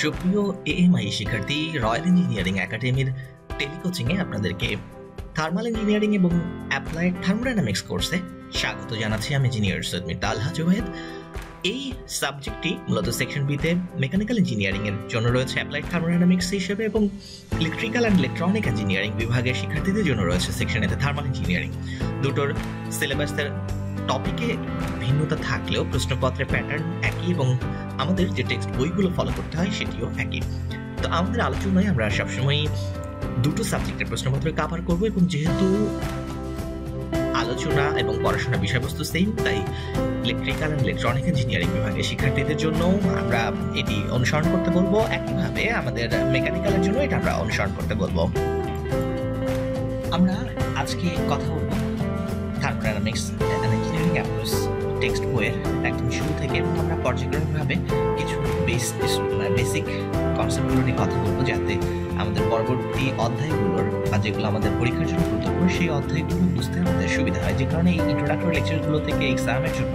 সুপ্রিয় এ এএমআই শিক্ষার্থী রয়্যাল ইঞ্জিনিয়ারিং একাডেমির টেলিকোচিংয়ে আপনাদেরকে থার্মাল ইঞ্জিনিয়ারিং এবং অ্যাপ্লাইড থার্মোডাইনামিক্স কোর্সে স্বাগত জানাচ্ছি আমি ইঞ্জিনিয়ার সৈয়দ তালহা জোহেদ এই সাবজেক্টটি মূলত সেকশন বিতে মেকানিক্যাল ইঞ্জিনিয়ারিং এর জন্য রয়েছে অ্যাপ্লাইড থার্মোডাইনামিক্স হিসেবে এবং ইলেকট্রিক্যাল অ্যান্ড ইলেকট্রনিক ইঞ্জিনিয়ারিং বিভাগের শিক্ষার্থীদের জন্য রয়েছে সেকশন এতে থার্মাল ইঞ্জিনিয়ারিং দুটোর সিলেবাসের টপিকে ভিন্নতা থাকলেও প্রশ্নপত্রের প্যাটার্ন একই এবং আমাদের যে টেক্সট বইগুলো ফলো করতে হয় সেটিও একই। তো আমাদের আলোচনায় আমরা সবসময় দুটো সাবজেক্টের প্রশ্নপত্র কাভার করব এবং যেহেতু আলোচনা এবং পড়াশোনা বিষয়বস্তু সেম তাই ইলেকট্রিক্যাল অ্যান্ড ইলেকট্রনিক ইঞ্জিনিয়ারিং বিভাগের শিক্ষার্থীদের জন্য আমরা এটি অনুসরণ করতে বলব। একইভাবে আমাদের মেকানিক্যালের জন্য এটা আমরা অনুসরণ করতে বলব। আমরা আজকে কথা বলব থার্মোডাইনামিক্স অ্যাপ্রোচ টেক্সট বইয়ের একদম শুরু থেকে এবং আমরা পর্যায়ক্রমিকভাবে কিছু বেসিক কনসেপ্টগুলো নিয়ে কথা বলব যাতে আমাদের পরবর্তী অধ্যায়গুলোর বা যেগুলো আমাদের পরীক্ষার জন্য গুরুত্বপূর্ণ, সেই অধ্যায়গুলো বুঝতে আমাদের সুবিধা হয়। যে কারণে এই ইন্ট্রোডাক্টরি লেকচারগুলো থেকে এক্সামের জন্য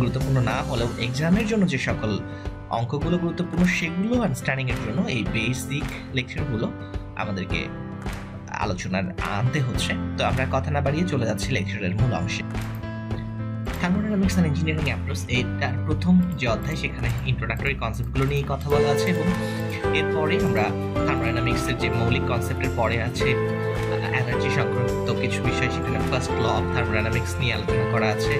গুরুত্বপূর্ণ না হলেও এক্সামের জন্য যে সকল অঙ্কগুলো গুরুত্বপূর্ণ, সেগুলো আন্ডারস্ট্যান্ডিং এর জন্য এই বেসিক লেকচারগুলো আমাদেরকে আলোচনার আনতে হচ্ছে। তো আমরা কথা না বাড়িয়ে চলে যাচ্ছি লেকচারের মূল অংশে। থার্মোডাইনামিক্স অ্যান্ড ইঞ্জিনিয়ারিং অ্যাপ্রোচ এটার প্রথম যে অধ্যায়, সেখানে ইন্ট্রোডাক্টরি কনসেপ্টগুলো নিয়ে কথা বলা আছে এবং এরপরে আমরা থার্মোডাইনামিক্সের যে মৌলিক কনসেপ্টের পরে আছে এনার্জি সংক্রান্ত কিছু বিষয়, সেখানে ফার্স্ট ল অফ থার্মোডাইনামিক্স নিয়ে আলোচনা করা আছে।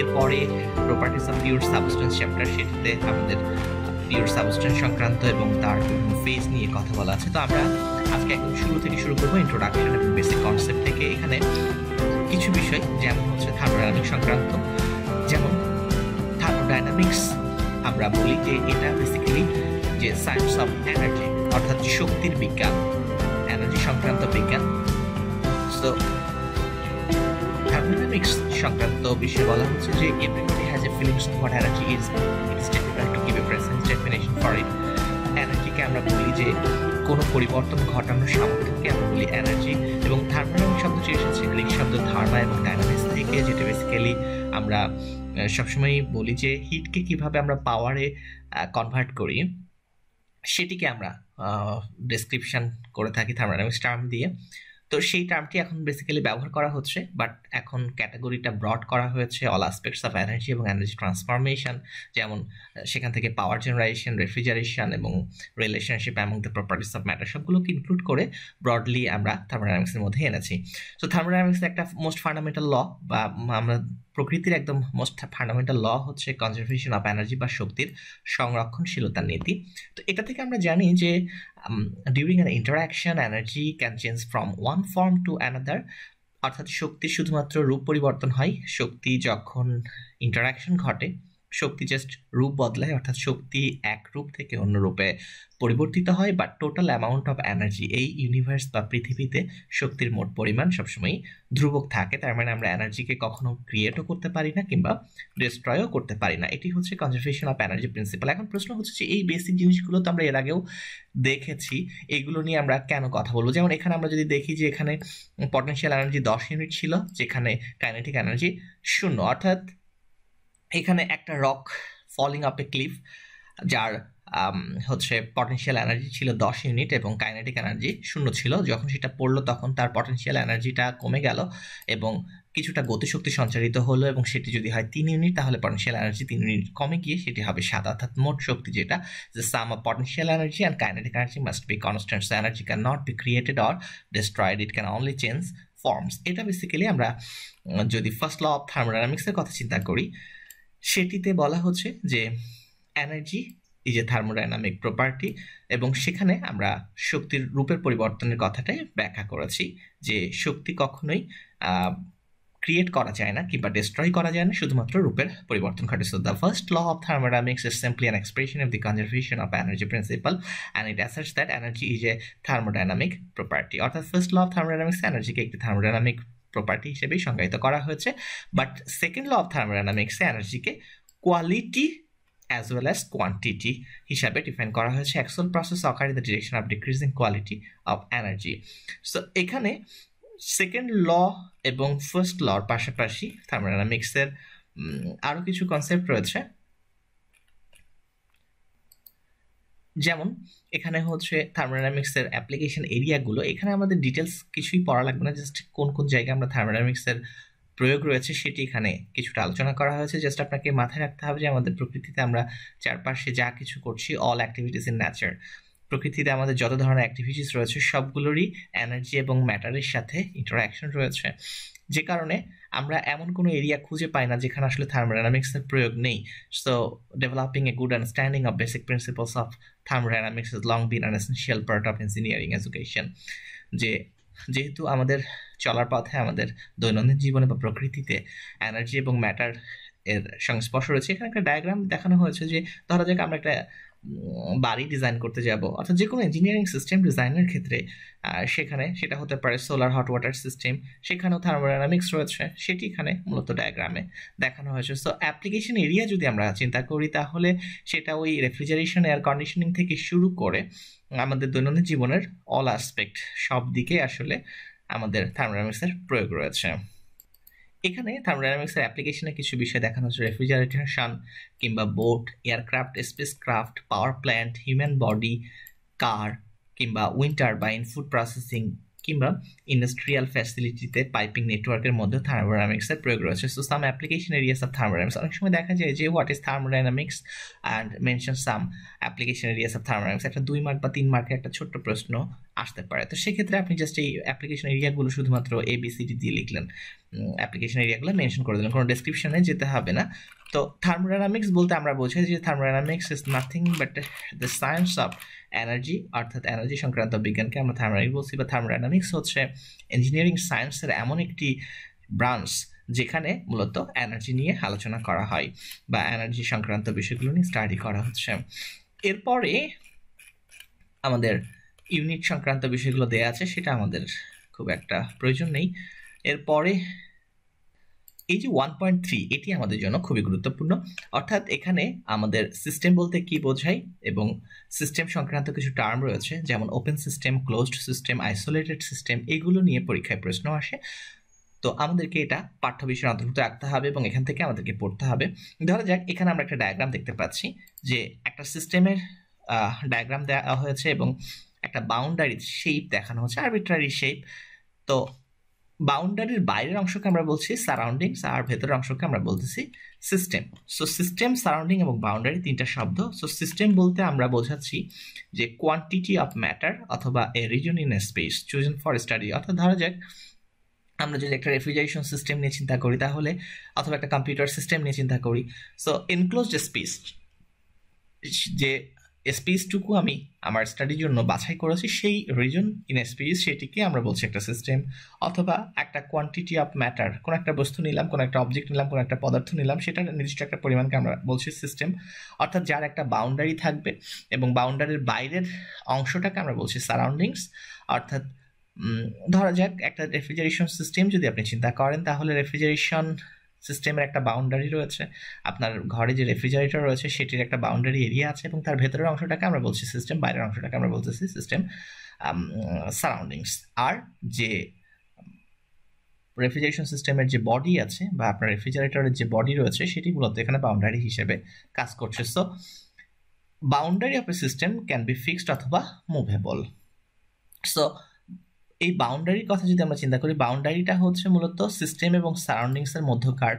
এরপরে properties of pure substance chapter সেটিতে আমাদের পিওর সাবস্টেন্স সংক্রান্ত এবং তার ফেজ নিয়ে কথা বলা আছে। তো আমরা আজকে একদম শুরু থেকে শুরু করব ইন্ট্রোডাকশন এবং বেসিক কনসেপ্ট থেকে। এখানে কিছু বিষয়, যেমন হচ্ছে থার্মোডাইনামিক্স সংক্রান্ত যেমন থার্মোডাইনামিক্স, আমরা বলি যে এটা বেসিক্যালি যে সায়েন্স অফ এনার্জি অর্থাৎ শক্তির বিজ্ঞান এনার্জি সংক্রান্ত বিজ্ঞান। সো থার্মোডাইনামিক্স সংক্রান্ত বিষয়ে বলা হচ্ছে যে everybody has a feelings what energy is it is difficult to give a precise definition for it এনার্জিকে আমরা বলি যে কোনো পরিবর্তন ঘটানোর সামর্থ্যকে আমরা বলি এনার্জি এবং থার্মোডাইনামিক শব্দটি এসেছে, গ্রিক শব্দ থার্মা এবং ডাইনামিক্স থেকে, যেটা বেসিক্যালি আমরা সবসময় বলি যে হিটকে কীভাবে আমরা পাওয়ারে কনভার্ট করি, সেটিকে আমরা ডেসক্রিপশন করে থাকি থার্মোডাইনামিক্স টার্ম দিয়ে। তো সেই টার্মটি এখন বেসিক্যালি ব্যবহার করা হচ্ছে বাট এখন ক্যাটাগরিটা ব্রড করা হয়েছে অল আসপেক্টস অফ এনার্জি এবং এনার্জি ট্রান্সফরমেশন যেমন সেখান থেকে পাওয়ার জেনারেশন রেফ্রিজারেশন এবং relationship among the properties of matter সবগুলোকে ইনক্লুড করে ব্রডলি আমরা থার্মোডাইনামিক্সের মধ্যে এনেছি। সো থার্মোডাইনামিক্সের একটা মোস্ট ফান্ডামেন্টাল ল বা আমরা প্রকৃতির একদম মোস্ট ফান্ডামেন্টাল ল হচ্ছে কনজারভেশন অফ এনার্জি বা শক্তির সংরক্ষণশীলতার নীতি। তো এটা থেকে আমরা জানি যে during an interaction energy can change from one form to another অর্থাৎ শক্তি শুধুমাত্র রূপ পরিবর্তন হয় শক্তি যখন ইন্টারাকশন ঘটে শক্তি জাস্ট রূপ বদলায়, অর্থাৎ শক্তি এক রূপ থেকে অন্য রূপে পরিবর্তিত হয় বা টোটাল অ্যামাউন্ট অফ এনার্জি এই ইউনিভার্স বা পৃথিবীতে শক্তির মোট পরিমাণ সবসময় ধ্রুবক থাকে, তার মানে আমরা এনার্জিকে কখনো ক্রিয়েটও করতে পারি না কিংবা ডিস্ট্রয়ও করতে পারি না। এটি হচ্ছে কনজারভেশন অফ এনার্জি প্রিন্সিপাল এখন প্রশ্ন হচ্ছে যে এই বেসিক জিনিসগুলো তো আমরা এর আগেও দেখেছি, এগুলো নিয়ে আমরা কেন কথা বলব? যেমন এখানে আমরা যদি দেখি যে এখানে পটেন্সিয়াল এনার্জি দশ ইউনিট ছিল, যেখানে কাইনেটিক এনার্জি শূন্য, অর্থাৎ এখানে একটা rock falling up a cliff যার হচ্ছে পটেন্সিয়াল এনার্জি ছিল দশ ইউনিট এবং কাইনেটিক এনার্জি শূন্য ছিল। যখন সেটা পড়ল তখন তার পটেন্সিয়াল এনার্জিটা কমে গেল এবং কিছুটা গতিশক্তি সঞ্চারিত হলো এবং সেটি যদি হয় তিন ইউনিট তাহলে পটেন্সিয়াল এনার্জি তিন ইউনিট কমে গিয়ে সেটি হবে সাত, অর্থাৎ মোট শক্তি যেটা। যে sum of potential energy and kinetic energy must be constant so energy can not be created or destroyed it can only change forms এটা বেসিক্যালি আমরা, যদি ফার্স্ট ল অফ থার্মোডাইনামিক্সের কথা চিন্তা করি সেটিতে বলা হচ্ছে যে এনার্জি এই যে থার্মোডাইনামিক প্রপার্টি এবং সেখানে আমরা শক্তির রূপের পরিবর্তনের কথাটাই ব্যাখ্যা করেছি যে শক্তি কখনোই ক্রিয়েট করা যায় না কিংবা ডিস্ট্রয় করা যায় না, শুধুমাত্র রূপের পরিবর্তন ঘটে। So the first law of thermodynamics is simply an expression of the conservation of energy principle and it asserts that energy is a thermodynamic property অর্থাৎ ফার্স্ট ল অফ থার্মোডাইনামিক্স এনার্জিকে একটি থার্মোডাইনামিক প্রপার্টি হিসেবেই সংজ্ঞায়িত করা হয়েছে। But second law of থার্মোডাইনামিক্সে এনার্জিকে quality as well as quantity হিসাবে define করা হয়েছে। Actual process occur in the direction of decreasing quality of energy so এখানে সেকেন্ড ল এবং ফার্স্ট লর পাশাপাশি থার্মোডাইনামিক্সের আরও কিছু কনসেপ্ট রয়েছে। যেমন এখানে হচ্ছে থার্মোডাইনামিক্সের অ্যাপ্লিকেশন এরিয়াগুলো এখানে আমাদের ডিটেলস কিছুই পড়া লাগবে না জাস্ট কোন কোন জায়গায় আমরা থার্মোডাইনামিক্সের প্রয়োগ রয়েছে সেটি এখানে কিছুটা আলোচনা করা হয়েছে। জাস্ট আপনাকে মাথায় রাখতে হবে যে আমাদের প্রকৃতিতে আমরা চারপাশে যা কিছু করছি অল অ্যাক্টিভিটিস ইন ন্যাচার প্রকৃতিতে আমাদের যত ধরনের অ্যাক্টিভিটিস রয়েছে, সবগুলোরই এনার্জি এবং ম্যাটারের সাথে ইন্টারাকশন রয়েছে। যে কারণে আমরা এমন কোনো এরিয়া খুঁজে পাই না যেখানে আসলে থার্মোডাইনামিক্সের প্রয়োগ নেই। So developing a good understanding of basic principles of thermodynamics is long been an essential part of engineering education যে, যেহেতু আমাদের চলার পথে আমাদের দৈনন্দিন জীবনে বা প্রকৃতিতে এনার্জি এবং ম্যাটার এর সংস্পর্শ রয়েছে, এখানে একটা ডায়াগ্রাম দেখানো হয়েছে যে, ধরা যাক আমরা একটা বাড়ি ডিজাইন করতে যাব, অর্থাৎ যে কোনো ইঞ্জিনিয়ারিং সিস্টেম ডিজাইনের ক্ষেত্রে সেখানে সেটা হতে পারে সোলার হট ওয়াটার সিস্টেম সেখানেও থার্মোডাইনামিক্স রয়েছে, সেটি এখানে মূলত ডায়াগ্রামে দেখানো হয়েছে। সো অ্যাপ্লিকেশন এরিয়া যদি আমরা চিন্তা করি, তাহলে সেটা ওই রেফ্রিজারেশন এয়ার কন্ডিশনিং থেকে শুরু করে আমাদের দৈনন্দিন জীবনের অল আসপেক্ট সব দিকে আসলে আমাদের থার্মোডাইনামিক্সের প্রয়োগ রয়েছে। এখানে থার্মোডাইনামিক্সের অ্যাপ্লিকেশনে কিছু বিষয় দেখানো হচ্ছে। রেফ্রিজারেশন কিংবা boat aircraft space craft power plant human body car কিংবা উইন্ড টারবাইন ফুড প্রসেসিং কিংবা ইন্ডাস্ট্রিয়াল ফ্যাসিলিটিতে পাইপিং নেটওয়ার্কের মধ্যে থার্মোডাইনামিক্সের প্রয়োগ রয়েছে। So some application areas of thermodynamics অনেক সময় দেখা যায় যে what is thermodynamics and mention some application areas of thermodynamics একটা দুই মার্ক বা তিন মার্কের একটা ছোট্ট প্রশ্ন আসতে পারে। তো সেক্ষেত্রে আপনি জাস্ট এই অ্যাপ্লিকেশন এরিয়াগুলো শুধুমাত্র এ বি সি ডি দিয়ে লিখলেন। অ্যাপ্লিকেশন এরিয়াগুলো মেনশন করে দিলেন, কোনো ডেসক্রিপশনে যেতে হবে না। তো থার্মোডাইনামিক্স বলতে আমরা বোঝাই যে thermodynamics is nothing but the science of energy অর্থাৎ এনার্জি সংক্রান্ত বিজ্ঞানকে আমরা থার্মোডাইনামিক্স বলছি, বা থার্মোডাইনামিক্স হচ্ছে ইঞ্জিনিয়ারিং সায়েন্সের এমন একটি ব্রাঞ্চ যেখানে মূলত এনার্জি নিয়ে আলোচনা করা হয়, বা এনার্জি সংক্রান্ত বিষয়গুলো নিয়ে স্টাডি করা হচ্ছে। এরপরে আমাদের ইউনিট সংক্রান্ত বিষয়গুলো দেওয়া আছে, সেটা আমাদের খুব একটা প্রয়োজন নেই। এরপরে এই যে ওয়ান পয়েন্ট থ্রি এটি আমাদের জন্য খুবই গুরুত্বপূর্ণ। অর্থাৎ এখানে আমাদের সিস্টেম বলতে কি বোঝায় এবং সিস্টেম সংক্রান্ত কিছু টার্ম রয়েছে, যেমন open system closed system isolated system এগুলো নিয়ে পরীক্ষায় প্রশ্ন আসে। তো আমাদেরকে এটা পাঠ্য বিষয়ের অন্তর্ভুক্ত রাখতে হবে এবং এখান থেকে আমাদেরকে পড়তে হবে। ধরা যাক, এখানে আমরা একটা ডায়াগ্রাম দেখতে পাচ্ছি, যে একটা সিস্টেমের ডায়াগ্রাম দেওয়া হয়েছে এবং একটা বাউন্ডারি শেপ দেখানো হচ্ছে আরবিট্রারি শেপ তো বাউন্ডারির বাইরের অংশকে আমরা বলছি সারাউন্ডিংস আর ভেতরের অংশকে আমরা বলতেছি সিস্টেম সো সিস্টেম সারাউন্ডিং এবং বাউন্ডারি তিনটা শব্দ। সো সিস্টেম বলতে আমরা বোঝাচ্ছি যে কোয়ান্টিটি অফ ম্যাটার অথবা a region in a space chosen for study অর্থাৎ ধরা যাক, আমরা যদি একটা রেফ্রিজারেশন সিস্টেম নিয়ে চিন্তা করি তাহলে, অথবা একটা কম্পিউটার সিস্টেম নিয়ে চিন্তা করি। সো এনক্লোজড স্পেস যে স্পেসটুকু আমি আমার স্টাডির জন্য বাছাই করেছি, সেই রিজন ইন স্পেস সেটিকে আমরা বলছি একটা সিস্টেম অথবা একটা কোয়ান্টিটি অফ ম্যাটার কোনো একটা বস্তু নিলাম, কোনো একটা অবজেক্ট নিলাম, কোনো একটা পদার্থ নিলাম, সেটার নির্দিষ্ট একটা পরিমাণকে আমরা বলছি সিস্টেম অর্থাৎ যার একটা বাউন্ডারি থাকবে এবং বাউন্ডারির বাইরের অংশটাকে আমরা বলছি সারাউন্ডিংস অর্থাৎ ধরা যাক একটা রেফ্রিজারেশন সিস্টেম যদি আপনি চিন্তা করেন, তাহলে রেফ্রিজারেশন সিস্টেমের একটা বাউন্ডারি রয়েছে। আপনার ঘরে যে রেফ্রিজারেটর রয়েছে, সেটির একটা বাউন্ডারি এরিয়া আছে এবং তার ভেতরের অংশটাকে আমরা বলছি সিস্টেম বাইরের অংশটাকে আমরা বলতেছি সিস্টেম সারাউন্ডিংস আর যে রেফ্রিজারেশন সিস্টেমের যে বডি আছে বা আপনার রেফ্রিজারেটরের যে বডি রয়েছে, সেটি মূলত এখানে বাউন্ডারি হিসেবে কাজ করছে। So boundary of a system can be fixed অথবা মুভেবল সো এই বাউন্ডারির কথা যদি আমরা চিন্তা করি বাউন্ডারিটা হচ্ছে মূলত সিস্টেম এবং সারাউন্ডিংসের মধ্যকার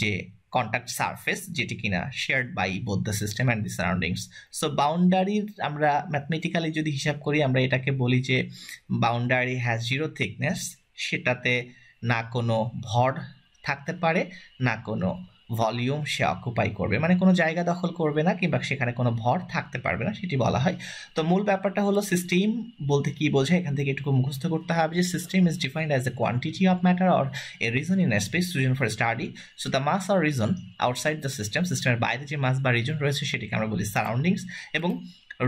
যে কন্ট্যাক্ট সারফেস যেটি কিনা shared by both the system and the surroundings so বাউন্ডারির আমরা ম্যাথমেটিক্যালি যদি হিসাব করি, আমরা এটাকে বলি যে বাউন্ডারি হ্যাজ জিরো থিকনেস সেটাতে না কোনো ভর থাকতে পারে, না কোনো ভলিউম সে অকুপাই করবে। মানে কোনো জায়গা দখল করবে না কিংবা সেখানে কোনো ভর থাকতে পারবে না, সেটি বলা হয়। তো মূল ব্যাপারটা হলো সিস্টেম বলতে কি বোঝায়? এখান থেকে একটু মুখস্থ করতে হবে যে system is defined as a quantity of matter or a region in space region for study so the mass or region outside the system সিস্টেমের বাইরে যে মাস বা রিজন রয়েছে সেটিকে আমরা বলি সারাউন্ডিংস এবং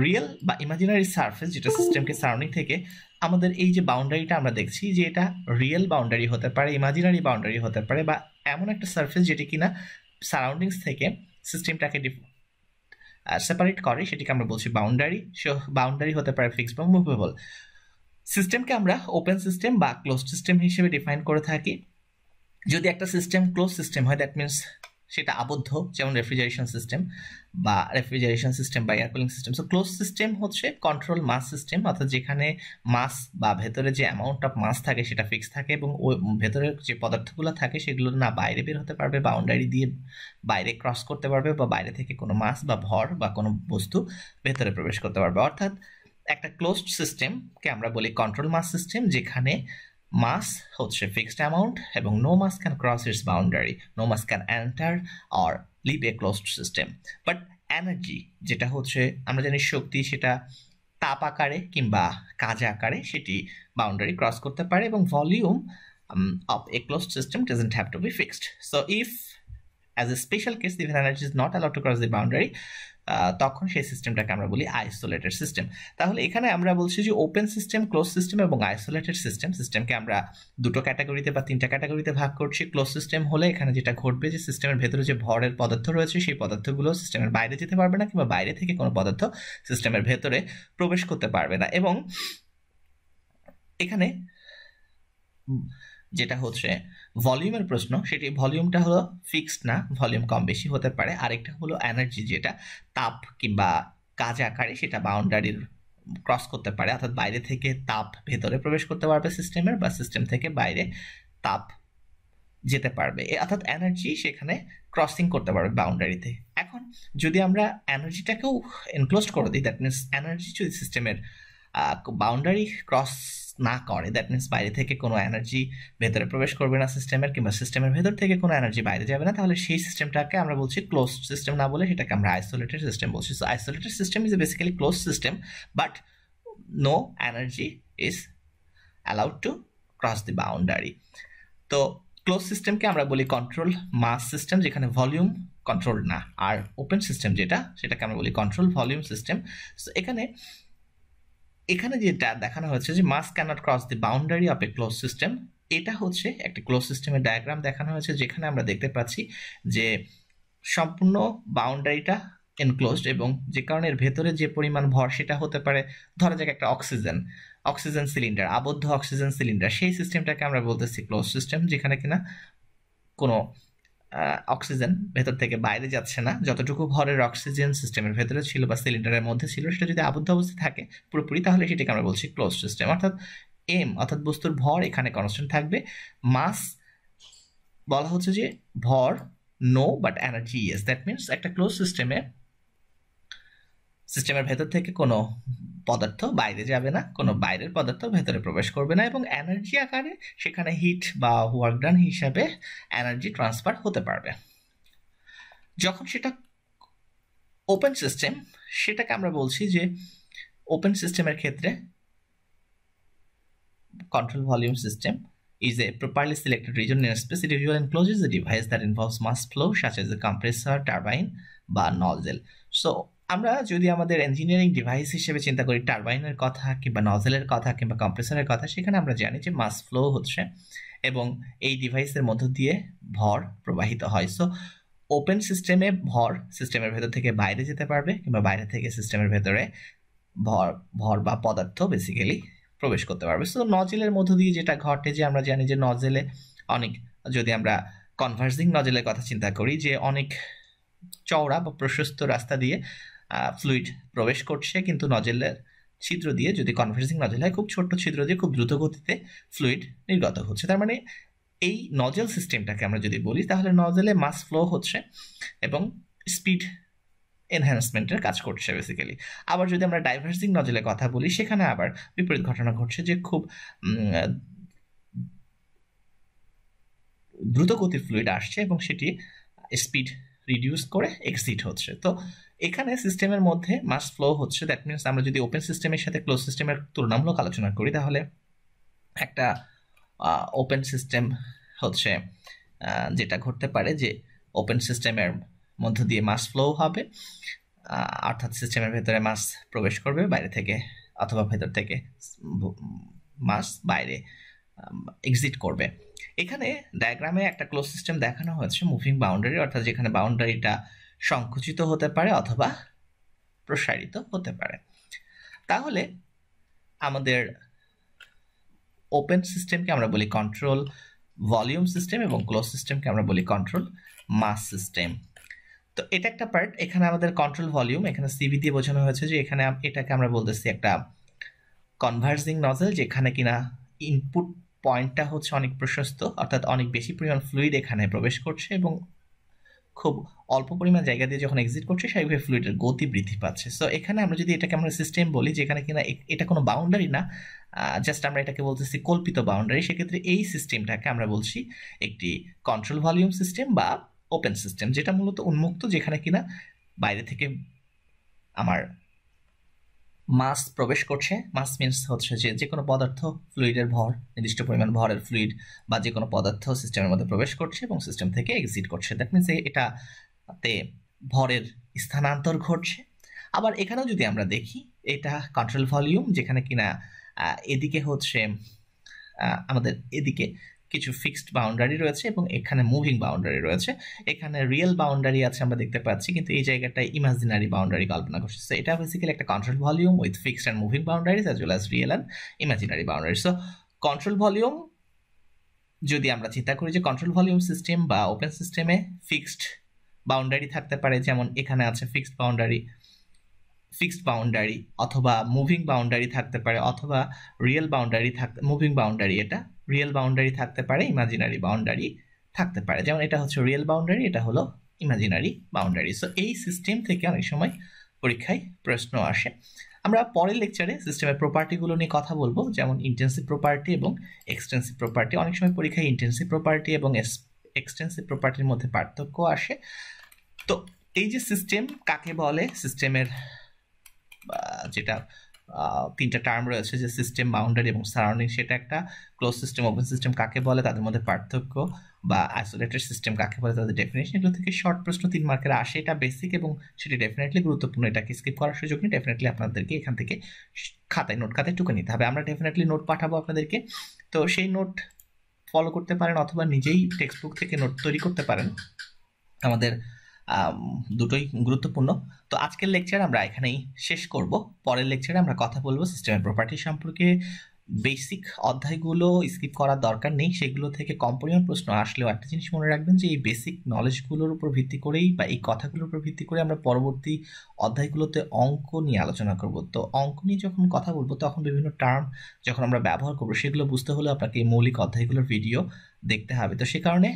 রিয়েল বা ইমাজিনারি সারফেস যেটা সিস্টেমকে সারাউন্ডিং থেকে আমাদের এই যে বাউন্ডারিটা আমরা দেখছি যে এটা রিয়েল বাউন্ডারি হতে পারে ইমাজিনারি বাউন্ডারি হতে পারে বা এমন একটা সারফেস যেটি কিনা সারাউন্ডিংস থেকে সিস্টেমটাকে ডিফ সেপারেট করে, সেটিকে আমরা বলছি বাউন্ডারি সো বাউন্ডারি হতে পারে ফিক্সড বা মুভেবল সিস্টেমকে আমরা ওপেন সিস্টেম বা ক্লোজ সিস্টেম হিসেবে ডিফাইন করে থাকি। যদি একটা সিস্টেম ক্লোজ সিস্টেম হয় দ্যাট মিনস সেটা আবদ্ধ, যেমন রেফ্রিজারেশন সিস্টেম বা রেফ্রিজারেশন সিস্টেম বা air cooling system so close system হচ্ছে কন্ট্রোল মাস সিস্টেম অর্থাৎ যেখানে মাস বা ভেতরে যে অ্যামাউন্ট অফ মাস থাকে সেটা ফিক্স থাকে এবং ওই ভেতরে যে পদার্থগুলো থাকে সেগুলো না বাইরে বের হতে পারবে বাউন্ডারি দিয়ে বাইরে ক্রস করতে পারবে বা বাইরে থেকে কোনো মাস বা ভর বা কোনো বস্তু ভেতরে প্রবেশ করতে পারবে। অর্থাৎ একটা ক্লোজড সিস্টেমকে আমরা বলি কন্ট্রোল মাস সিস্টেম যেখানে মাস হচ্ছে ফিক্সড অ্যামাউন্ট এবং no mass can cross its boundary no mass can enter or leave a closed system but energy যেটা হচ্ছে, আমরা জানি শক্তি, সেটা তাপ আকারে কিংবা কাজ আকারে সেটি বাউন্ডারি ক্রস করতে পারে এবং volume of a closed system doesn't have to be fixed so if as a special case even energy is not allowed to cross the boundary তখন সেই সিস্টেমটাকে আমরা বলি আইসোলেটেড সিস্টেম তাহলে এখানে আমরা বলছি যে ওপেন সিস্টেম ক্লোজ সিস্টেম এবং আইসোলেটেড সিস্টেম সিস্টেমকে আমরা দুটো ক্যাটাগরিতে বা তিনটা ক্যাটাগরিতে ভাগ করছি। ক্লোজ সিস্টেম হলে এখানে যেটা ঘটবে যে সিস্টেমের ভেতরে যে ভরের পদার্থ রয়েছে, সেই পদার্থগুলো সিস্টেমের বাইরে যেতে পারবে না কিংবা বাইরে থেকে কোনো পদার্থ সিস্টেমের ভেতরে প্রবেশ করতে পারবে না। এবং এখানে যেটা হচ্ছে ভলিউমের প্রশ্ন, সেটি ভলিউমটা হলো ফিক্সড না, ভলিউম কম বেশি হতে পারে। আরেকটা হলো এনার্জি যেটা তাপ কিংবা কাজ আকারে সেটা বাউন্ডারির ক্রস করতে পারে, অর্থাৎ বাইরে থেকে তাপ ভেতরে প্রবেশ করতে পারবে সিস্টেমের বা সিস্টেম থেকে বাইরে তাপ যেতে পারবে। অর্থাৎ এনার্জি সেখানে ক্রসিং করতে পারবে বাউন্ডারিতে এখন যদি আমরা এনার্জিটাকেও এনক্লোজ করে দিই দ্যাট মিনস এনার্জি যদি সিস্টেমের বাউন্ডারি ক্রস না করে দ্যাট মিনস বাইরে থেকে কোনো এনার্জি ভেতরে প্রবেশ করবে না সিস্টেমের কিংবা সিস্টেমের ভেতর থেকে কোনো এনার্জি বাইরে যাবে না, তাহলে সেই সিস্টেমটাকে আমরা বলছি ক্লোজ সিস্টেম না বলে সেটাকে আমরা আইসোলেটেড সিস্টেম বলছি। So isolated system is a basically close system but no energy is allowed to cross the boundary তো ক্লোজ সিস্টেমকে আমরা বলি কন্ট্রোল মাস সিস্টেম যেখানে ভলিউম কন্ট্রোল না, আর ওপেন সিস্টেম যেটা, সেটাকে আমরা বলি কন্ট্রোল ভলিউম সিস্টেম সো এখানে এখানে যেটা দেখানো হয়েছে যে mass cannot cross the boundary of a close system, এটা হচ্ছে একটা ক্লোজ সিস্টেমের ডায়াগ্রাম দেখানো হয়েছে যেখানে আমরা দেখতে পাচ্ছি যে সম্পূর্ণ বাউন্ডারিটা এনক্লোজড এবং যে কারণে এর ভেতরে যে পরিমাণ ভর সেটা হতে পারে, ধরা যাক একটা অক্সিজেন অক্সিজেন সিলিন্ডার, আবদ্ধ অক্সিজেন সিলিন্ডার, সেই সিস্টেমটাকে আমরা বলতেছি ক্লোজ সিস্টেম যেখানে কিনা কোনো অক্সিজেন ভেতর থেকে বাইরে যাচ্ছে না। যতটুকু ভরের অক্সিজেন সিস্টেমের ভেতরে ছিল বা সিলিন্ডারের মধ্যে ছিল, সেটা যদি আবদ্ধ অবস্থায় থাকে পুরোপুরি, তাহলে সেটাকে আমরা বলছি ক্লোজ সিস্টেম অর্থাৎ এম অর্থাৎ বস্তুর ভর এখানে কনস্ট্যান্ট থাকবে। মাস বলা হচ্ছে যে ভর no but energy yes that means একটা ক্লোজ সিস্টেমে সিস্টেমের ভেতর থেকে কোনো পদার্থ বাইরে যাবে না কোনো বাইরের পদার্থ ভেতরে প্রবেশ করবে না এবং এনার্জি আকারে সেখানে হিট বা ওয়ার্ক ডান হিসাবে এনার্জি ট্রান্সফার হতে পারবে যখন সেটা ওপেন সিস্টেম সেটাকে আমরা বলছি যে ওপেন সিস্টেমের ক্ষেত্রে control volume system is a properly selected region in a space. It usually encloses a device that involves mass flow such as a compressor, turbine বা nozzle. So আমরা যদি আমাদের ইঞ্জিনিয়ারিং ডিভাইস হিসেবে চিন্তা করি টারবাইনের কথা কিংবা নজেলের কথা কিংবা কম্প্রেসরের কথা, সেখানে আমরা জানি যে মাস ফ্লো হচ্ছে এবং এই ডিভাইসের মধ্য দিয়ে ভর প্রবাহিত হয়। সো ওপেন সিস্টেমে ভর সিস্টেমের ভেতর থেকে বাইরে যেতে পারবে কিংবা বাইরে থেকে সিস্টেমের ভেতরে ভর ভর বা পদার্থ বেসিক্যালি প্রবেশ করতে পারবে। সো নজেলের মধ্য দিয়ে যেটা ঘটে যে আমরা জানি যে নজেলে অনেক, যদি আমরা কনভার্সিং নজেলের কথা চিন্তা করি যে অনেক চওড়া বা প্রশস্ত রাস্তা দিয়ে ফ্লুইড প্রবেশ করছে, কিন্তু নজেলের ছিদ্র দিয়ে, যদি কনভার্সিং নজেল হয়, খুব ছোট্ট ছিদ্র দিয়ে, খুব দ্রুত গতিতে ফ্লুইড নির্গত হচ্ছে। তার মানে এই নজেল সিস্টেমটাকে আমরা যদি বলি, তাহলে নজেলে মাস ফ্লো হচ্ছে এবং স্পিড এনহ্যান্সমেন্টের কাজ করছে বেসিক্যালি আবার যদি আমরা ডাইভার্সিং নজেলের কথা বলি, সেখানে আবার বিপরীত ঘটনা ঘটছে যে খুব দ্রুত গতির ফ্লুইড আসছে এবং সেটি স্পিড রিডিউস করে এক্সিট হচ্ছে। তো এখানে সিস্টেমের মধ্যে মাস ফ্লো হচ্ছে। দ্যাট মিনস আমরা যদি ওপেন সিস্টেমের সাথে ক্লোজ সিস্টেমের তুলনামূলক আলোচনা করি, তাহলে একটা ওপেন সিস্টেম হচ্ছে যেটা ঘটতে পারে যে ওপেন সিস্টেমের মধ্য দিয়ে মাস ফ্লো হবে অর্থাৎ সিস্টেমের ভেতরে মাস প্রবেশ করবে, বাইরে থেকে অথবা ভেতর থেকে মাস বাইরে এক্সিট করবে। এখানে ডায়াগ্রামে একটা ক্লোজ সিস্টেম দেখানো হয়েছে মুভিং বাউন্ডারি অর্থাৎ যেখানে বাউন্ডারিটা সংকুচিত হতে পারে অথবা প্রসারিত হতে পারে। তাহলে আমাদের ওপেন সিস্টেমকে আমরা বলি কন্ট্রোল ভলিউম সিস্টেম এবং ক্লোজ সিস্টেমকে আমরা বলি কন্ট্রোল মাস সিস্টেম তো এটা একটা পার্ট এখানে আমাদের কন্ট্রোল ভলিউম এখানে সিবি দিয়ে বোঝানো হয়েছে যে এখানে এটাকে আমরা বলতেছি একটা কনভার্সিং নজেল যেখানে কিনা ইনপুট পয়েন্টটা হচ্ছে অনেক প্রশস্ত, অর্থাৎ অনেক বেশি পরিমাণ ফ্লুইড এখানে প্রবেশ করছে এবং খুব অল্প পরিমাণ জায়গা দিয়ে যখন এক্সিট করছে সেইভাবে ফ্লুইডের গতি বৃদ্ধি পাচ্ছে। সো এখানে আমরা যদি এটাকে আমরা সিস্টেম বলি, যেখানে কিনা এটা কোনো বাউন্ডারি না জাস্ট আমরা এটাকে বলতেছি কল্পিত বাউন্ডারি সেক্ষেত্রে এই সিস্টেমটাকে আমরা বলছি একটি কন্ট্রোল ভলিউম সিস্টেম বা ওপেন সিস্টেম যেটা মূলত উন্মুক্ত, যেখানে কিনা বাইরে থেকে আমার মাস প্রবেশ করছে। মাস মিনস হচ্ছে যে যে কোনো পদার্থ ফ্লুইডের ভর, নির্দিষ্ট পরিমাণ ভরের ফ্লুইড বা যে কোনো পদার্থ সিস্টেমের মধ্যে প্রবেশ করছে এবং সিস্টেম থেকে এক্সিট করছে। দ্যাট মিনস এটাতে ভরের স্থানান্তর ঘটছে। আবার এখানেও যদি আমরা দেখি, এটা কন্ট্রোল ভলিউম যেখানে কিনা এদিকে হচ্ছে আমাদের এদিকে কিছু ফিক্সড বাউন্ডারি রয়েছে এবং এখানে মুভিং বাউন্ডারি রয়েছে। এখানে রিয়েল বাউন্ডারি আছে আমরা দেখতে পাচ্ছি, কিন্তু এই জায়গাটায় ইমাজিনারি বাউন্ডারি কল্পনা করছে। সো এটা বেসিক্যালি একটা control volume with fixed and moving boundaries as well as real and imaginary boundary so control volume যদি আমরা চিন্তা করি যে কন্ট্রোল ভলিউম সিস্টেম বা ওপেন সিস্টেমে ফিক্সড বাউন্ডারি থাকতে পারে, যেমন এখানে আছে ফিক্সড বাউন্ডারি ফিক্সড বাউন্ডারি অথবা মুভিং বাউন্ডারি থাকতে পারে, অথবা রিয়েল বাউন্ডারি থাক মুভিং বাউন্ডারি এটা রিয়েল বাউন্ডারি থাকতে পারে ইমাজিনারি বাউন্ডারি থাকতে পারে। যেমন এটা হচ্ছে রিয়েল বাউন্ডারি এটা হলো ইমাজিনারি বাউন্ডারি সো এই সিস্টেম থেকে অনেক সময় পরীক্ষায় প্রশ্ন আসে। আমরা পরের লেকচারে সিস্টেমের প্রপার্টিগুলো নিয়ে কথা বলব, যেমন ইন্টেন্সিভ প্রপার্টি এবং এক্সটেন্সিভ প্রপার্টি অনেক সময় পরীক্ষায় ইন্টেন্সিভ প্রপার্টি এবং এক্সটেন্সিভ প্রপার্টির মধ্যে পার্থক্য আসে। তো, এই যে সিস্টেম কাকে বলে? সিস্টেমের যেটা তিনটা টার্ম রয়েছে যে সিস্টেম বাউন্ডারি এবং সারাউন্ডিং সেটা একটা ক্লোজ সিস্টেম ওপেন সিস্টেম কাকে বলে, তাদের মধ্যে পার্থক্য বা আইসোলেটেড সিস্টেম কাকে বলে, তাদের ডেফিনেশন এগুলো থেকে শর্ট প্রশ্ন, তিন মার্কের আসে এটা বেসিক এবং সেটি ডেফিনেটলি গুরুত্বপূর্ণ এটাকে স্কিপ করার সুযোগ নেই ডেফিনেটলি আপনাদেরকে এখান থেকে খাতায় নোট খাতায় টুকে নিতে হবে। আমরা ডেফিনেটলি নোট পাঠাবো আপনাদেরকে। তো সেই নোট ফলো করতে পারেন অথবা নিজেই টেক্সট বুক থেকে নোট তৈরি করতে পারেন। আমাদের দুটোই গুরুত্বপূর্ণ। তো আজকের লেকচার আমরা এখানেই শেষ করব। পরের লেকচারে আমরা কথা বলব সিস্টেমের প্রপার্টি সম্পর্কে। বেসিক অধ্যায়গুলো স্কিপ করার দরকার নেই। সেগুলো থেকে কম পরিমাণ প্রশ্ন আসলেও একটা জিনিস মনে রাখবেন যে, এই বেসিক নলেজগুলোর উপর ভিত্তি করেই বা এই কথাগুলোর উপর ভিত্তি করে আমরা পরবর্তী অধ্যায়গুলোতে অঙ্ক নিয়ে আলোচনা করব। তো অঙ্ক নিয়ে যখন কথা বলব, তখন বিভিন্ন টার্ম যখন আমরা ব্যবহার করব, সেগুলো বুঝতে হলে আপনাকে এই মৌলিক অধ্যায়গুলোর ভিডিও দেখতে হবে। তো সে কারণে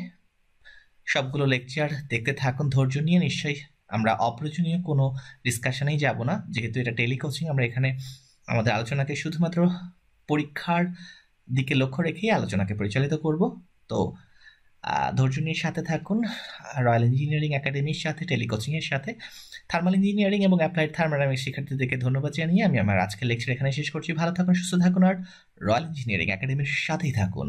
সবগুলো লেকচার দেখতে থাকুন, ধৈর্য নিয়ে নিশ্চয়ই আমরা অপ্রয়োজনীয় কোনো ডিসকাশনেই যাব না। যেহেতু এটা টেলিকোচিং আমরা এখানে আমাদের আলোচনাকে শুধুমাত্র পরীক্ষার দিকে লক্ষ্য রেখেই আলোচনাকে পরিচালিত করব। তো ধৈর্য নিয়ে সাথে থাকুন রয়্যাল ইঞ্জিনিয়ারিং একাডেমির সাথে টেলিকোচিংয়ের সাথে। থার্মাল ইঞ্জিনিয়ারিং এবং অ্যাপ্লাইড থার্মাডামিক শিক্ষার্থীদেরকে ধন্যবাদ জানিয়ে আমি আমার আজকের লেকচার এখানে শেষ করছি। ভালো থাকুন, সুস্থ থাকুন আর রয়্যাল ইঞ্জিনিয়ারিং একাডেমির সাথেই থাকুন।